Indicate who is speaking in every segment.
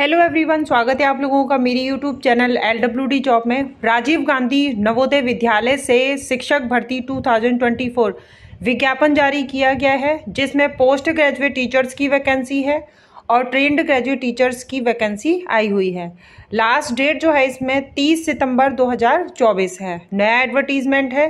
Speaker 1: Hello everyone स्वागत है आप लोगों का मेरी YouTube channel L W D job में। राजीव गांधी नवोदय विद्यालय से शिक्षक भर्ती 2024 विज्ञापन जारी किया गया है, जिसमें पोस्ट ग्रेजुएट टीचर्स की वैकेंसी है और ट्रेंड ग्रेजुएट टीचर्स की वैकेंसी आई हुई है। लास्ट डेट जो है इसमें 30 सितंबर 2024 है। नया एडवर्टीजमेंट है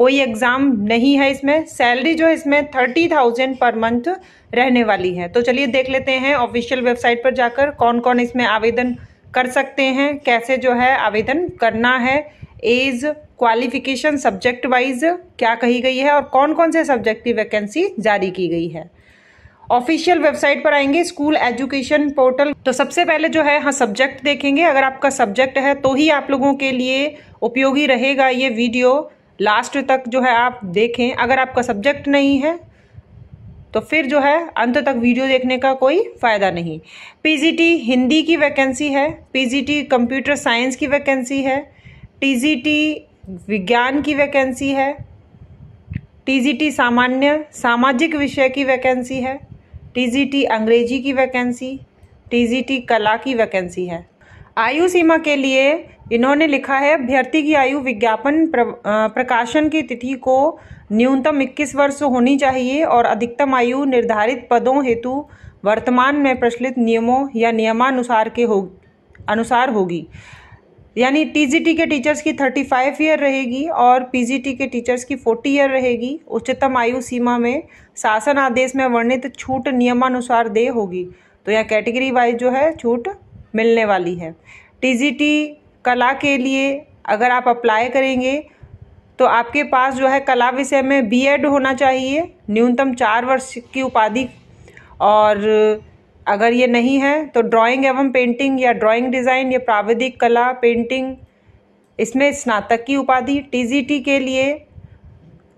Speaker 1: कोई एग्ज़ाम नहीं है इसमें, सैलरी जो है इसमें थर्टी थाउज़ेंड पर मंथ रहने वाली है। तो चलिए देख लेते हैं ऑफिशियल वेबसाइट पर जाकर कौन कौन इसमें आवेदन कर सकते हैं, कैसे जो है आवेदन करना है, एज क्वालिफिकेशन सब्जेक्ट वाइज क्या कही गई है और कौन कौन से सब्जेक्ट की वैकेंसी जारी की गई है। ऑफिशियल वेबसाइट पर आएँगे स्कूल एजुकेशन पोर्टल। तो सबसे पहले जो है हाँ सब्जेक्ट देखेंगे। अगर आपका सब्जेक्ट है तो ही आप लोगों के लिए उपयोगी रहेगा ये वीडियो। लास्ट तक जो है आप देखें, अगर आपका सब्जेक्ट नहीं है तो फिर जो है अंत तक वीडियो देखने का कोई फ़ायदा नहीं। पीजीटी हिंदी की वैकेंसी है पीजीटी कंप्यूटर साइंस की वैकेंसी है टीजीटी विज्ञान की वैकेंसी है टीजीटी सामान्य, सामाजिक विषय की वैकेंसी है टीजीटी अंग्रेज़ी की वैकेंसी टीजीटी कला की वैकेंसी है। आयु सीमा के लिए इन्होंने लिखा है अभ्यर्थी की आयु विज्ञापन प्र, प्रकाशन की तिथि को न्यूनतम 21 वर्ष होनी चाहिए और अधिकतम आयु निर्धारित पदों हेतु वर्तमान में प्रचलित नियमों या नियमानुसार के हो अनुसार होगी। यानी टीजीटी के टीचर्स की 35 ईयर रहेगी और पीजीटी के टीचर्स की 40 ईयर रहेगी। उच्चतम आयु सीमा में शासन आदेश में वर्णित छूट नियमानुसार दे होगी। तो यह कैटेगरी वाइज जो है छूट मिलने वाली है। टीजीटी कला के लिए अगर आप अप्लाई करेंगे तो आपके पास जो है कला विषय में बीएड होना चाहिए, न्यूनतम चार वर्ष की उपाधि। और अगर ये नहीं है तो ड्राइंग एवं पेंटिंग या ड्राइंग डिज़ाइन या प्राविधिक कला पेंटिंग इसमें स्नातक की उपाधि। टीजीटी के लिए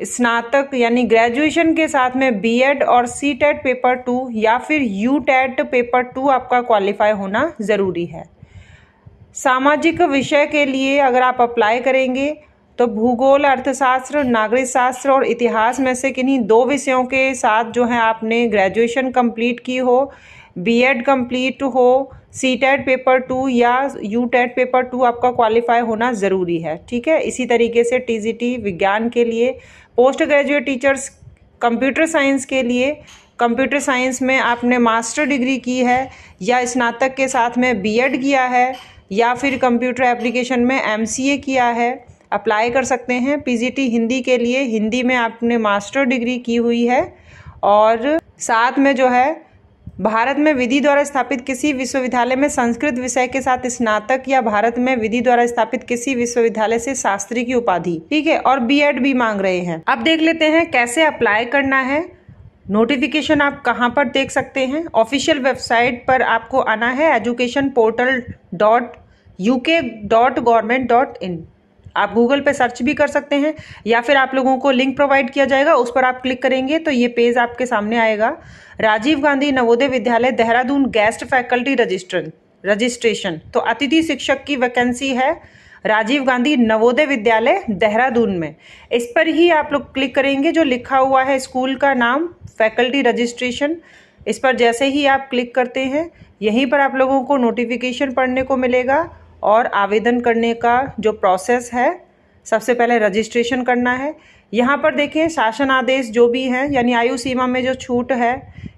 Speaker 1: स्नातक यानी ग्रेजुएशन के साथ में बीएड और सी टेट पेपर टू या फिर यू टेट पेपर टू आपका क्वालिफाई होना ज़रूरी है। सामाजिक विषय के लिए अगर आप अप्लाई करेंगे तो भूगोल, अर्थशास्त्र नागरिक शास्त्र और इतिहास में से किन्हीं दो विषयों के साथ जो है आपने ग्रेजुएशन कंप्लीट की हो बीएड कंप्लीट हो सी टेट पेपर टू या यू टेट पेपर टू आपका क्वालिफाई होना ज़रूरी है। ठीक है? इसी तरीके से टीजीटी विज्ञान के लिए post graduate teachers computer science के लिए कंप्यूटर साइंस में आपने मास्टर डिग्री की है या स्नातक के साथ में बीएड किया है या फिर कंप्यूटर एप्लीकेशन में एमसीए किया है अप्लाई कर सकते हैं। पीजीटी हिंदी के लिए, हिंदी में आपने मास्टर डिग्री की हुई है और साथ में जो है भारत में विधि द्वारा स्थापित किसी विश्वविद्यालय में संस्कृत विषय के साथ स्नातक या भारत में विधि द्वारा स्थापित किसी विश्वविद्यालय से शास्त्री की उपाधि। ठीक है, और बीएड भी मांग रहे हैं। अब देख लेते हैं कैसे अप्लाई करना है। नोटिफिकेशन आप कहाँ पर देख सकते हैं। ऑफिशियल वेबसाइट पर आपको आना है education portal dot UK dot government dot in आप गूगल पे सर्च भी कर सकते हैं, या फिर आप लोगों को लिंक प्रोवाइड किया जाएगा, उस पर आप क्लिक करेंगे तो ये पेज आपके सामने आएगा। Rajiv Gandhi Navodaya Vidyalaya, Dehradun guest faculty register registration. तो अतिथि शिक्षक की वैकेंसी है राजीव गांधी नवोदय विद्यालय, देहरादून में। इस पर ही आप लोग क्लिक करेंगे, जो लिखा हुआ है स्कूल का नाम, फैकल्टी रजिस्ट्रेशन। इस पर जैसे ही आप क्लिक करते हैं, यहीं पर आप लोगों को नोटिफिकेशन पढ़ने को मिलेगा। और आवेदन करने का जो प्रोसेस है, सबसे पहले रजिस्ट्रेशन करना है। यहाँ पर देखें शासन आदेश जो भी हैं, यानी आयु सीमा में जो छूट है,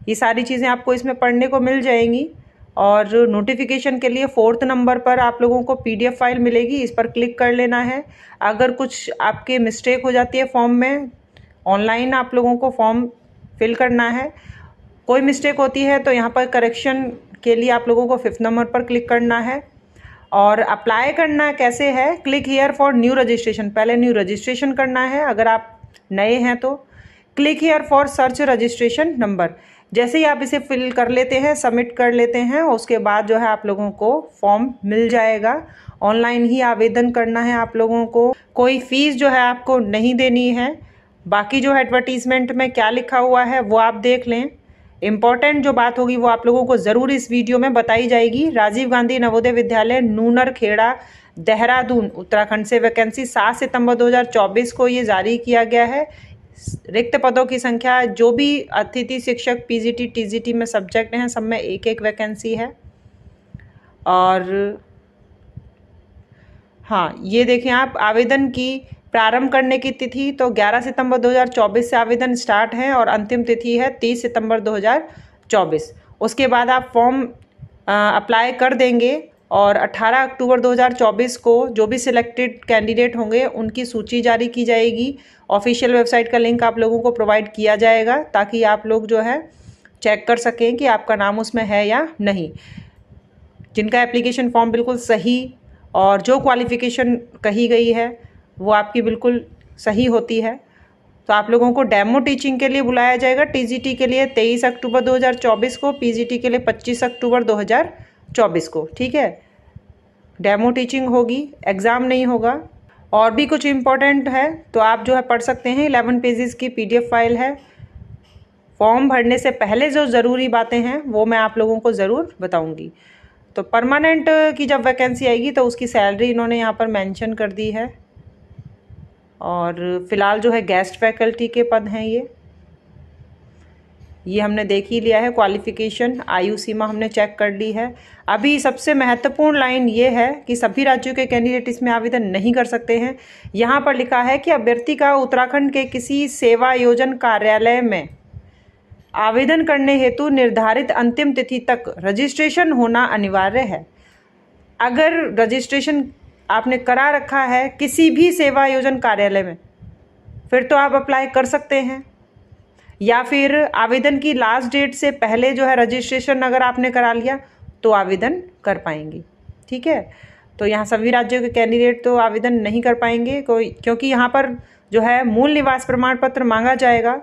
Speaker 1: ये सारी चीज़ें आपको इसमें पढ़ने को मिल जाएँगी। और नोटिफिकेशन के लिए फोर्थ नंबर पर आप लोगों को पीडीएफ फ़ाइल मिलेगी, इस पर क्लिक कर लेना है। अगर कुछ आपके मिस्टेक हो जाती है फॉर्म में ऑनलाइन आप लोगों को फॉर्म फिल करना है। कोई मिस्टेक होती है तो यहाँ पर करेक्शन के लिए आप लोगों को फिफ्थ नंबर पर क्लिक करना है। और अप्लाई करना कैसे है? Click here for new registration पहले न्यू रजिस्ट्रेशन करना है, अगर आप नए हैं तो। Click here for search registration number जैसे ही आप इसे फिल कर लेते हैं सबमिट कर लेते हैं, उसके बाद जो है आप लोगों को फॉर्म मिल जाएगा। ऑनलाइन ही आवेदन करना है आप लोगों को। कोई फ़ीस जो है आपको नहीं देनी है। बाकी जो एडवर्टीजमेंट में क्या लिखा हुआ है, वो आप देख लें। इंपॉर्टेंट जो बात होगी वो आप लोगों को ज़रूर इस वीडियो में बताई जाएगी। राजीव गांधी नवोदय विद्यालय, नूनर खेड़ा, देहरादून, उत्तराखंड से वैकेंसी सात सितंबर 2024 को ये जारी किया गया है। रिक्त पदों की संख्या जो भी अतिथि शिक्षक पीजीटी टीजीटी में सब्जेक्ट हैं, सब में एक एक वैकेंसी है। और हाँ ये देखें आप आवेदन की प्रारंभ करने की तिथि तो 11 सितंबर 2024 से आवेदन स्टार्ट है और अंतिम तिथि है 30 सितंबर 2024 उसके बाद आप फॉर्म अप्लाई कर देंगे और 18 अक्टूबर 2024 को जो भी सिलेक्टेड कैंडिडेट होंगे उनकी सूची जारी की जाएगी। ऑफिशियल वेबसाइट का लिंक आप लोगों को प्रोवाइड किया जाएगा ताकि आप लोग जो है चेक कर सकें कि आपका नाम उसमें है या नहीं। जिनका एप्लीकेशन फॉर्म बिल्कुल सही और जो क्वालिफ़िकेशन कही गई है वो आपकी बिल्कुल सही होती है। तो आप लोगों को डेमो टीचिंग के लिए बुलाया जाएगा टीजीटी के लिए 23 अक्टूबर 2024 को, पीजीटी के लिए 25 अक्टूबर 2024 को, ठीक है? डेमो टीचिंग होगी, एग्ज़ाम नहीं होगा। और भी कुछ इम्पोर्टेंट है तो आप जो है पढ़ सकते हैं, इलेवन पेजेस की पीडीएफ फ़ाइल है। फॉर्म भरने से पहले जो ज़रूरी बातें हैं, वो मैं आप लोगों को ज़रूर बताऊँगी। तो परमानेंट की जब वैकेंसी आएगी तो उसकी सैलरी इन्होंने यहाँ पर मेंशन कर दी है। और फ़िलहाल जो है गेस्ट फैकल्टी के पद हैं ये। ये हमने देख ही लिया है क्वालिफिकेशन आयु सीमा हमने चेक कर ली है। अभी सबसे महत्वपूर्ण लाइन ये है कि सभी राज्यों के कैंडिडेट इसमें आवेदन नहीं कर सकते हैं। यहाँ पर लिखा है कि अभ्यर्थी का उत्तराखंड के किसी सेवा योजन कार्यालय में आवेदन करने हेतु निर्धारित अंतिम तिथि तक रजिस्ट्रेशन होना अनिवार्य है। अगर रजिस्ट्रेशन आपने करा रखा है किसी भी सेवा योजन कार्यालय में, फिर तो आप अप्लाई कर सकते हैं। या फिर आवेदन की लास्ट डेट से पहले जो है रजिस्ट्रेशन अगर आपने करा लिया तो आवेदन कर पाएँगे। ठीक है? तो यहाँ सभी राज्यों के कैंडिडेट तो आवेदन नहीं कर पाएँगे, कोई क्योंकि यहाँ पर जो है मूल निवास प्रमाण पत्र मांगा जाएगा,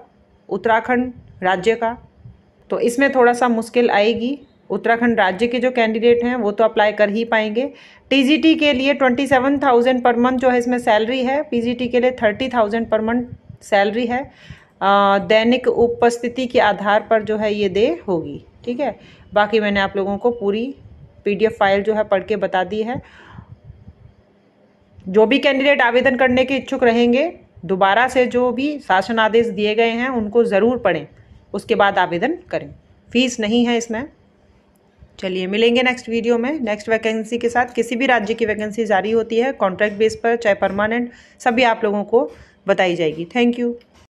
Speaker 1: उत्तराखंड राज्य का। तो इसमें थोड़ा सा मुश्किल आएगी। उत्तराखंड राज्य के जो कैंडिडेट हैं, वो तो अप्लाई कर ही पाएँगे। टीजीटी के लिए twenty seven thousand per month जो है इसमें सैलरी है पीजीटी के लिए thirty thousand per month salary है। दैनिक उपस्थिति के आधार पर जो है ये दे होगी, ठीक है? बाकी मैंने आप लोगों को पूरी पीडीएफ फ़ाइल जो है पढ़ के बता दी है। जो भी कैंडिडेट आवेदन करने के इच्छुक रहेंगे, दोबारा से जो भी शासन आदेश दिए गए हैं, उनको ज़रूर पढ़ें। उसके बाद आवेदन करें। फ़ीस नहीं है इसमें। चलिए, मिलेंगे नेक्स्ट वीडियो में। नेक्स्ट वैकेंसी के साथ किसी भी राज्य की वैकेंसी जारी होती है कॉन्ट्रैक्ट बेस पर, चाहे परमानेंट सभी आप लोगों को बताई जाएगी। Thank you